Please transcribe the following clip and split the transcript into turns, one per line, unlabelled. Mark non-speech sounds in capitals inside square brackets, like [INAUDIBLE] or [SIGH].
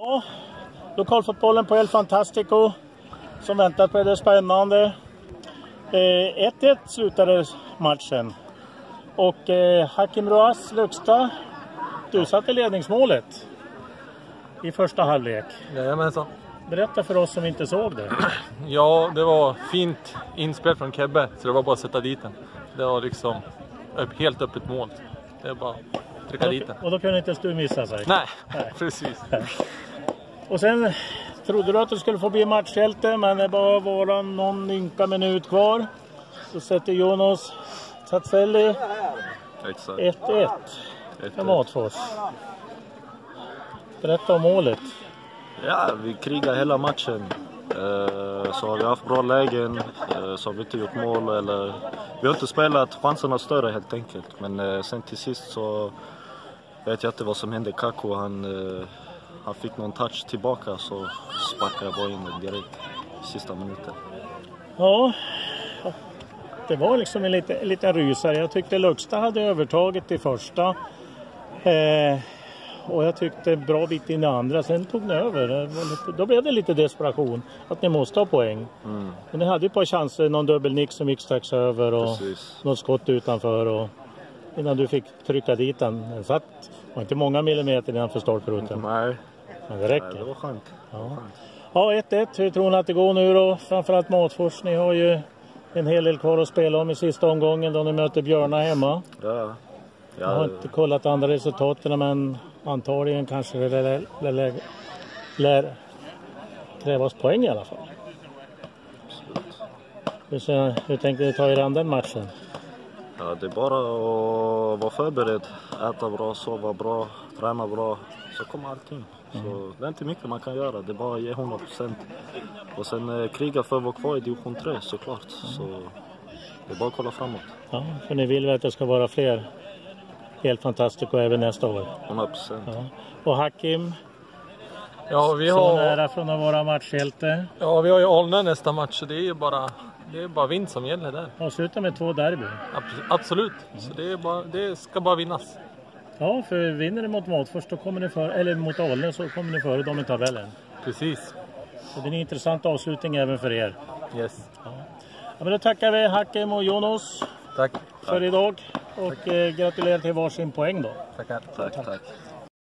Ja, lokalfotbollen på El Fantastico som väntat på det spännande. Eh, 1-1 slutade matchen. Och eh, Hakim Roas Luksta, du satte ledningsmålet i första halvlek.
Jajamensan.
Berätta för oss som inte såg det. [CLEARS THROAT]
Ja, det var fint inspel från Kebbe, så det var bara att sätta dit den. Det var liksom helt öppet mål. Det är bara trycka dit den.
Och då kunde inte ens du missa sig.
Nej,
Nej.
precis.
Och sen trodde du att du skulle få bli matchhjälte men det bara var någon ynka minut kvar. Så sätter Jonas Tatselli
Exakt.
1-1 för Matfors. Berätta om målet.
Ja, vi krigar hela matchen. Eh, så har vi haft bra lägen, eh, så har vi inte gjort mål eller... Vi har inte spelat chanserna större helt enkelt. Men eh, sen till sist så vet jag inte vad som hände. Kaku han, han fick någon touch tillbaka så sparkade jag bara in den direkt sista minuten.
Ja, det var liksom en liten, en liten rysare. Jag tyckte Luxta hade övertaget i första. Eh, och jag tyckte en bra bit in i andra. Sen tog ni över. Lite, då blev det lite desperation. Att ni måste ha poäng.
Mm,
Men ni hade ju ett par chanser. Någon dubbelnick som gick strax över och
precis.
något skott utanför. Och innan du fick trycka dit den. Den satt det var inte många millimeter innanför stolproten.
Nej,
Men det
nej,
räcker.
det var skönt.
Ja. Ja, 1-1. Hur tror ni att det går nu då? Framförallt Matfors. Ni har ju en hel del kvar att spela om i sista omgången då ni möter Björna hemma.
Ja.
Jag har inte kollat andra resultaten men antagligen kanske det lär, lär, lär, krävas poäng i alla fall. Hur, hur tänkte ni ta er an den matchen?
Ja, det är bara att vara förberedd. Äta bra, sova bra, träna bra. Så kommer allting. Så det är inte mycket man kan göra. Det är bara att ge 100 procent. Och sen eh, kriga för att vara kvar i division 3 såklart. Så det är bara att kolla framåt.
Ja, för ni vill väl att det ska vara fler helt fantastiskt och även nästa år.
100 procent.
Ja. Och Hakim,
Ja, vi
så
har,
nära från att vara matchhjälte.
ja, vi har ju Alnö nästa match, så det är ju bara, det är bara vinst som gäller där.
Avslutar med två derby.
Abs- Absolut. Så det, bara, det ska bara vinnas.
Ja, för vinner ni mot Matfors då kommer ni före, eller mot Alnö så kommer ni före dem i tabellen.
Precis.
Så det är en intressant avslutning även för er.
Yes.
Ja, men då tackar vi Hakim och Jonas
Tack.
för idag och eh, gratulerar till varsin poäng då.
Tackar.
Tack, tack.